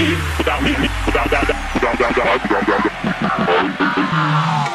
me, without me, without that, without that, without that, without that. Ah.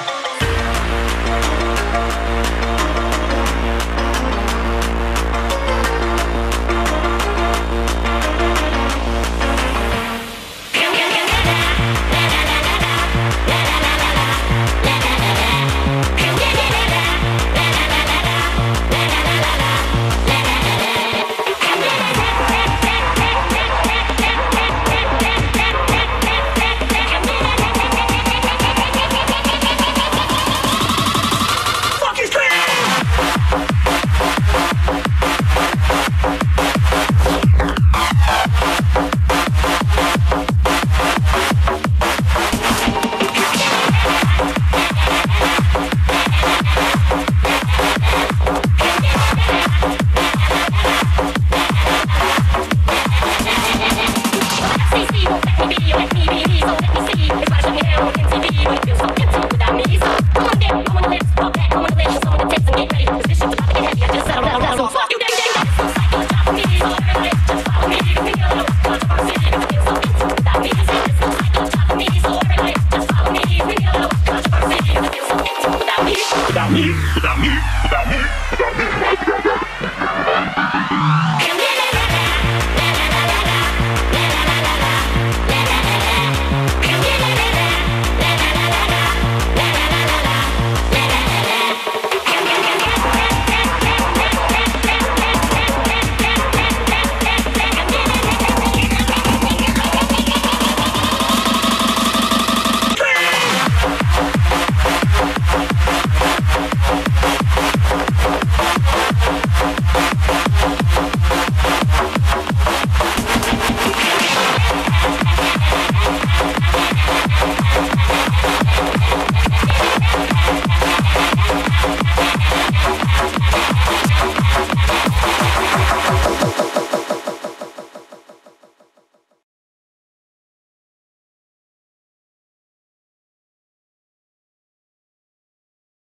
without me, without me, without me, without me.